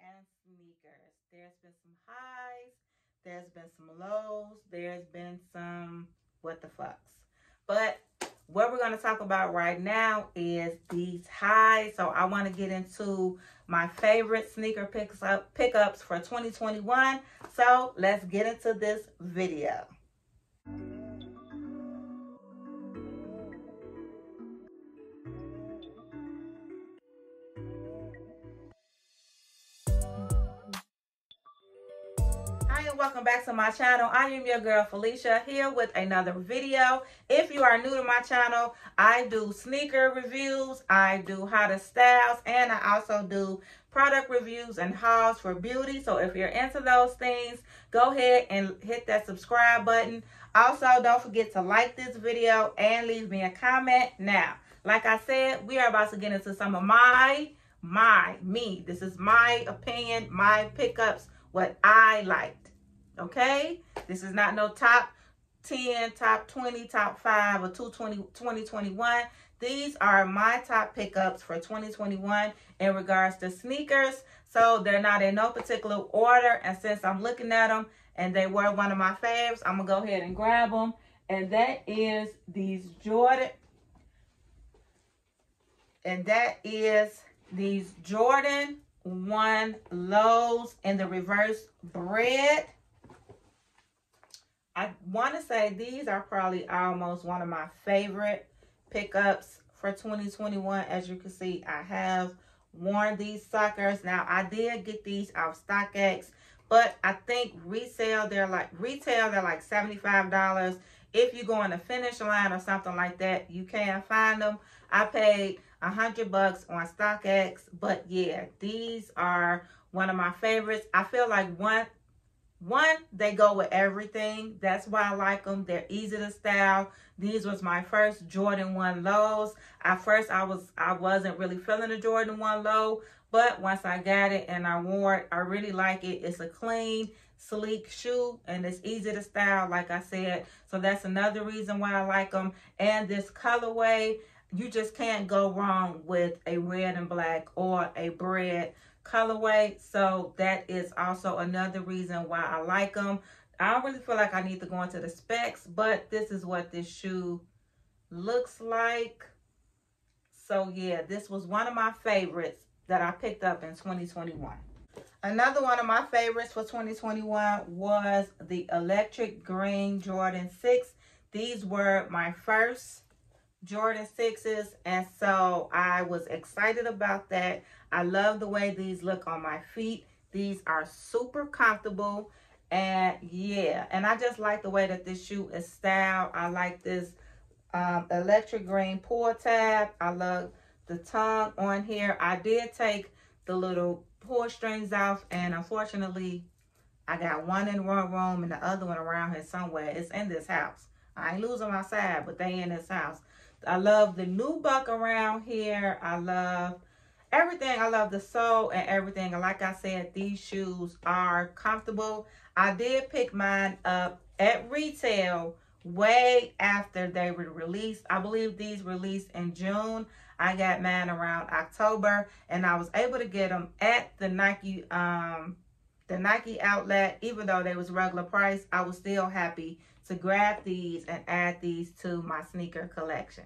and sneakers. There's been some highs, there's been some lows, there's been some what the fucks. But what we're going to talk about right now is these highs. So I want to get into my favorite sneaker picks up pickups for 2021. So let's get into this video. Welcome back to my channel. I am your girl Felicia here with another video. If you are new to my channel, I do sneaker reviews, I do how to styles, and I also do product reviews and hauls for beauty. So if you're into those things, go ahead and hit that subscribe button. Also, don't forget to like this video and leave me a comment. Now, like I said, we are about to get into some of my, my, me. This is my opinion, my pickups, what I liked okay? This is not no top 10, top 20, top 5, or 220, 2021. These are my top pickups for 2021 in regards to sneakers. So they're not in no particular order. And since I'm looking at them and they were one of my faves, I'm going to go ahead and grab them. And that is these Jordan. And that is these Jordan 1 lows in the reverse bred. I want to say these are probably almost one of my favorite pickups for 2021. As you can see, I have worn these suckers. Now, I did get these off StockX, but I think resale, they're like, retail, they're like $75. If you go on the finish line or something like that, you can find them. I paid a hundred bucks on StockX, but yeah, these are one of my favorites. I feel like one one, they go with everything. That's why I like them. They're easy to style. These was my first Jordan 1 lows. At first, I, was, I wasn't really feeling the Jordan 1 low. But once I got it and I wore it, I really like it. It's a clean, sleek shoe and it's easy to style, like I said. So that's another reason why I like them. And this colorway, you just can't go wrong with a red and black or a bred colorway. So that is also another reason why I like them. I don't really feel like I need to go into the specs, but this is what this shoe looks like. So yeah, this was one of my favorites that I picked up in 2021. Another one of my favorites for 2021 was the electric green Jordan 6. These were my first Jordan 6s and so I was excited about that. I love the way these look on my feet. These are super comfortable and yeah and I just like the way that this shoe is styled. I like this um, electric green pull tab. I love the tongue on here. I did take the little pull strings off and unfortunately I got one in one room and the other one around here somewhere. It's in this house. I ain't losing my side, but they in this house. I love the nubuck around here. I love everything. I love the sole and everything. And like I said, these shoes are comfortable. I did pick mine up at retail way after they were released. I believe these released in June. I got mine around October and I was able to get them at the Nike um the Nike outlet even though they was regular price. I was still happy to grab these and add these to my sneaker collection.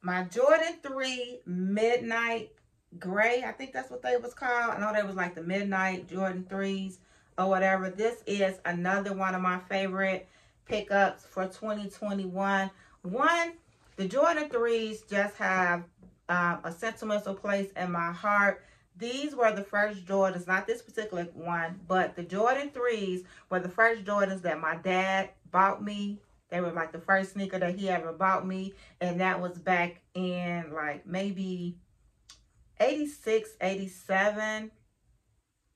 My Jordan 3 Midnight Gray, I think that's what they was called. I know they was like the Midnight Jordan 3s or whatever. This is another one of my favorite pickups for 2021. One, the Jordan 3s just have um, a sentimental place in my heart. These were the first Jordans, not this particular one, but the Jordan 3s were the first Jordans that my dad bought me. They were like the first sneaker that he ever bought me. And that was back in like maybe 86, 87.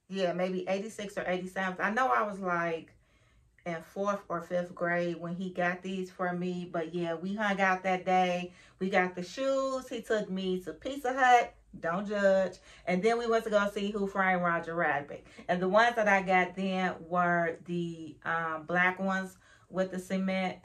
Yeah, maybe 86 or 87. I know I was like in fourth or fifth grade when he got these for me. But yeah, we hung out that day. We got the shoes. He took me to Pizza Hut. Don't judge. And then we went to go see Who Framed Roger Rabbit. And the ones that I got then were the um, black ones with the cement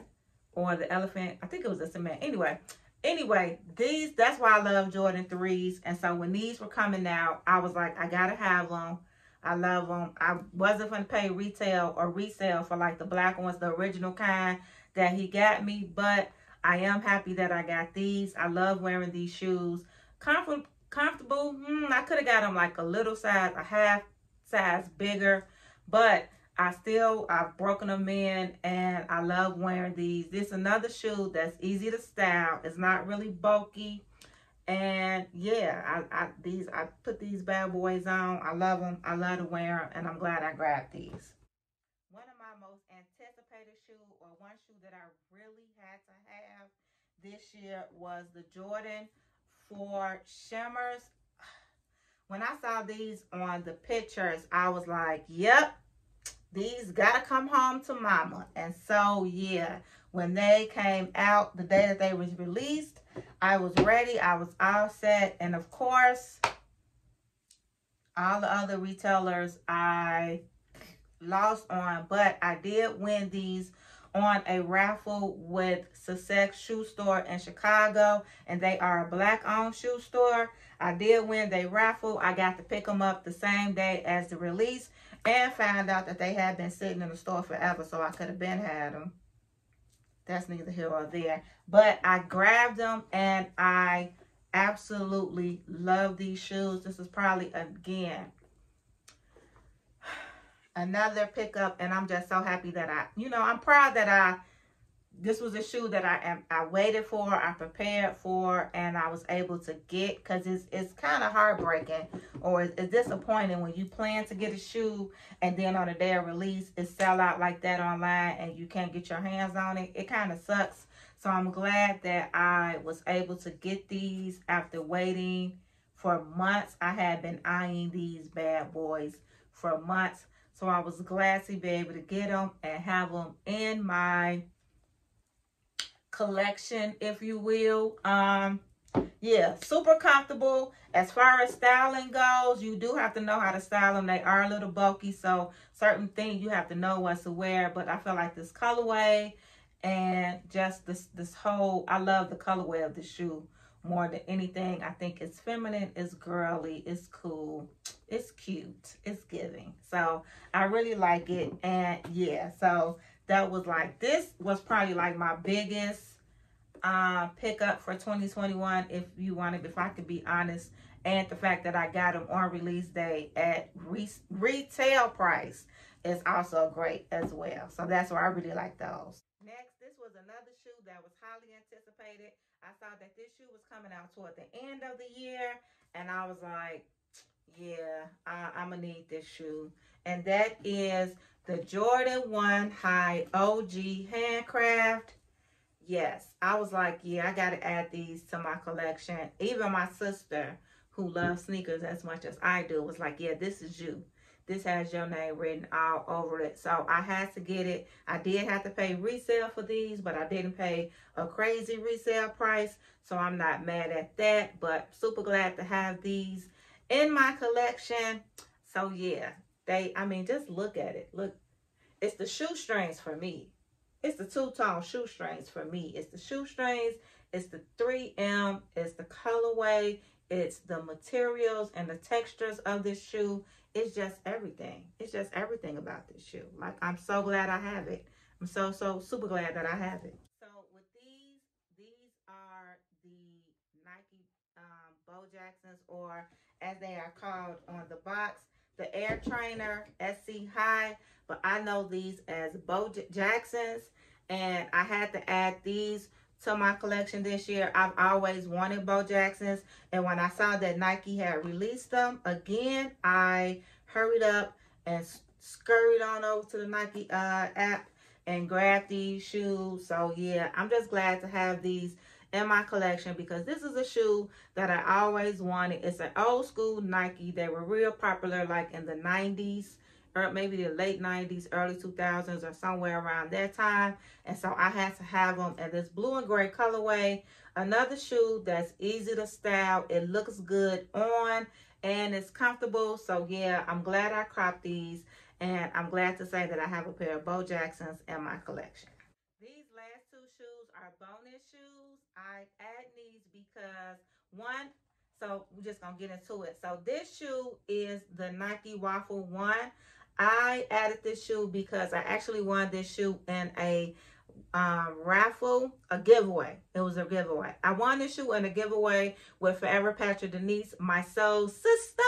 or the elephant. I think it was the cement. Anyway, anyway, these, that's why I love Jordan 3s. And so when these were coming out, I was like, I got to have them. I love them. I wasn't going to pay retail or resale for like the black ones, the original kind that he got me. But I am happy that I got these. I love wearing these shoes. Comfort, comfortable. Mm, I could have got them like a little size, a half size bigger. But I still, I've broken them in and I love wearing these. This is another shoe that's easy to style. It's not really bulky. And yeah, I, I these I put these bad boys on. I love them. I love to wear them, and I'm glad I grabbed these. One of my most anticipated shoe, or one shoe that I really had to have this year, was the Jordan 4 Shimmers. When I saw these on the pictures, I was like, "Yep, these gotta come home to mama." And so yeah, when they came out the day that they was released I was ready. I was all set. And of course, all the other retailers I lost on, but I did win these on a raffle with Sussex Shoe Store in Chicago, and they are a black-owned shoe store. I did win the raffle. I got to pick them up the same day as the release, and found out that they had been sitting in the store forever, so I could have been had them that's neither here or there. But I grabbed them and I absolutely love these shoes. This is probably, again, another pickup. And I'm just so happy that I, you know, I'm proud that I this was a shoe that I am I waited for, I prepared for, and I was able to get because it's it's kind of heartbreaking or it's, it's, disappointing when you plan to get a shoe and then on the day of release it sell out like that online and you can't get your hands on it. It kind of sucks. So I'm glad that I was able to get these after waiting for months. I had been eyeing these bad boys for months. So I was glad to be able to get them and have them in my collection, if you will. Um, yeah, super comfortable. As far as styling goes, you do have to know how to style them. They are a little bulky, so certain things you have to know what to wear. But I feel like this colorway and just this this whole, I love the colorway of the shoe more than anything. I think it's feminine, it's girly, it's cool, it's cute, it's giving. So I really like it. And yeah, so that was like, this was probably like my biggest uh, pickup for 2021 if you wanted, if I could be honest. And the fact that I got them on release day at re retail price is also great as well. So that's why I really like those. Next, this was another shoe that was highly anticipated. I saw that this shoe was coming out toward the end of the year. And I was like, yeah, I, I'm going to need this shoe. And that is the Jordan 1 High OG Handcraft yes, I was like, yeah, I got to add these to my collection. Even my sister, who loves sneakers as much as I do, was like, yeah, this is you. This has your name written all over it. So I had to get it. I did have to pay resale for these, but I didn't pay a crazy resale price. So I'm not mad at that, but super glad to have these in my collection. So yeah, they, I mean, just look at it. Look, it's the shoestrings for me. It's the two-tone shoestrings for me. It's the shoestrings, it's the 3M, it's the colorway, it's the materials and the textures of this shoe. It's just everything. It's just everything about this shoe. Like, I'm so glad I have it. I'm so, so super glad that I have it. So with these, these are the Nike um, Bo Jacksons, or as they are called on the box, the Air Trainer SC High, but I know these as Bo Jacksons, and I had to add these to my collection this year. I've always wanted Bo Jacksons, and when I saw that Nike had released them again, I hurried up and scurried on over to the Nike uh, app and grabbed these shoes. So yeah, I'm just glad to have these in my collection because this is a shoe that I always wanted. It's an old school Nike. They were real popular like in the 90s or maybe the late 90s, early 2000s or somewhere around that time. And so I had to have them in this blue and gray colorway. Another shoe that's easy to style. It looks good on and it's comfortable. So yeah, I'm glad I cropped these. And I'm glad to say that I have a pair of Bo Jacksons in my collection. These last two shoes are bonus shoes. I add these because one, So we're just gonna get into it. So this shoe is the Nike Waffle One. I added this shoe because I actually won this shoe in a um, raffle, a giveaway. It was a giveaway. I won this shoe in a giveaway with Forever Patrick Denise, my soul sister.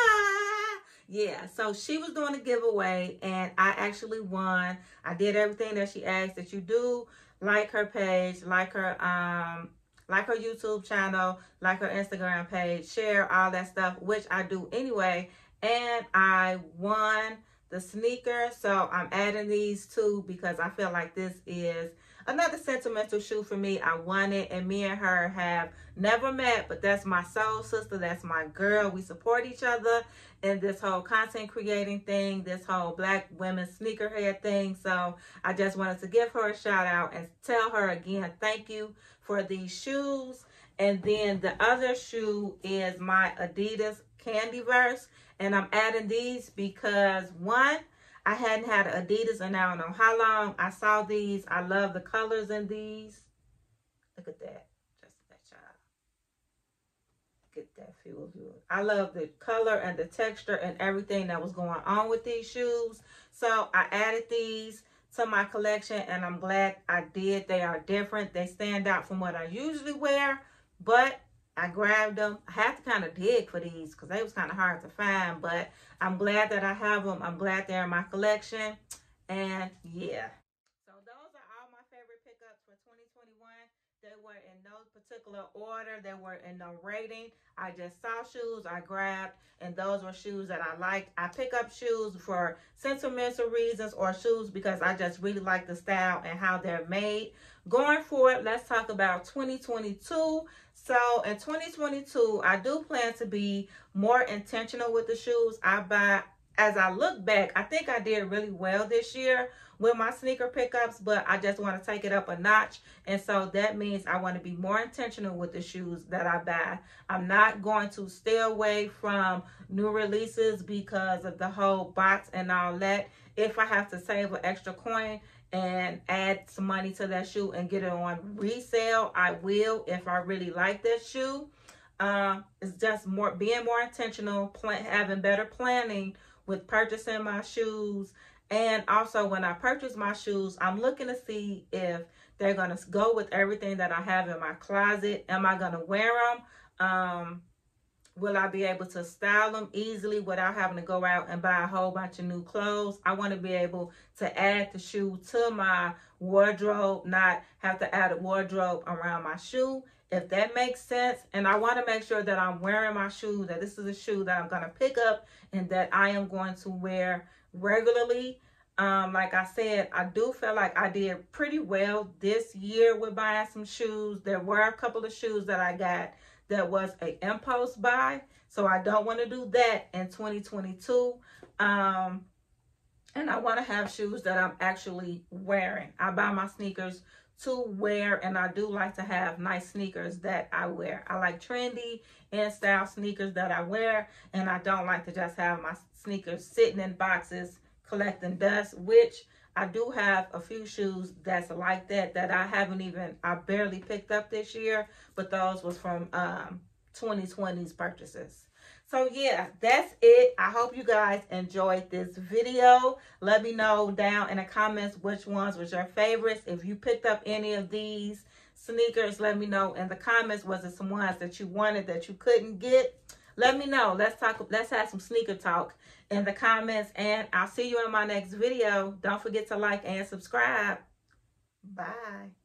Yeah, so she was doing a giveaway and I actually won. I did everything that she asked that you do. Like her page, like her um like her YouTube channel, like her Instagram page, share all that stuff, which I do anyway. And I won the sneaker. So I'm adding these two because I feel like this is another sentimental shoe for me. I want it and me and her have never met, but that's my soul sister. That's my girl. We support each other in this whole content creating thing, this whole black women sneakerhead thing. So I just wanted to give her a shout out and tell her again, thank you for these shoes. And then the other shoe is my Adidas Candyverse. And I'm adding these because one, I hadn't had Adidas and I don't know how long. I saw these. I love the colors in these. Look at that. Just that child. Get that feel. I love the color and the texture and everything that was going on with these shoes. So I added these to my collection and I'm glad I did. They are different. They stand out from what I usually wear. But I grabbed them. I had to kind of dig for these because they was kind of hard to find. But I'm glad that I have them. I'm glad they're in my collection. And yeah. So those are all my favorite pickups for 2021. They were in no particular order. They were in no rating. I just saw shoes I grabbed, and those were shoes that I liked. I pick up shoes for sentimental reasons or shoes because I just really like the style and how they're made. Going forward, let's talk about 2022. So in 2022, I do plan to be more intentional with the shoes I buy. As I look back, I think I did really well this year with my sneaker pickups, but I just want to take it up a notch. And so that means I want to be more intentional with the shoes that I buy. I'm not going to stay away from new releases because of the whole bots and all that. If I have to save an extra coin, and add some money to that shoe and get it on resale, I will if I really like that shoe. Uh, it's just more being more intentional, plan, having better planning with purchasing my shoes. And also when I purchase my shoes, I'm looking to see if they're going to go with everything that I have in my closet. Am I going to wear them? Um, Will I be able to style them easily without having to go out and buy a whole bunch of new clothes? I want to be able to add the shoe to my wardrobe, not have to add a wardrobe around my shoe. If that makes sense, and I want to make sure that I'm wearing my shoe, that this is a shoe that I'm going to pick up and that I am going to wear regularly. Um, like I said, I do feel like I did pretty well this year with buying some shoes. There were a couple of shoes that I got that was an impulse buy. So I don't want to do that in 2022. Um, and I want to have shoes that I'm actually wearing. I buy my sneakers to wear and I do like to have nice sneakers that I wear. I like trendy and style sneakers that I wear and I don't like to just have my sneakers sitting in boxes collecting dust, which I do have a few shoes that's like that that I haven't even, I barely picked up this year, but those was from um, 2020's purchases. So yeah, that's it. I hope you guys enjoyed this video. Let me know down in the comments which ones was your favorites. If you picked up any of these sneakers, let me know in the comments. Was it some ones that you wanted that you couldn't get? Let me know. Let's talk. Let's have some sneaker talk in the comments. And I'll see you in my next video. Don't forget to like and subscribe. Bye.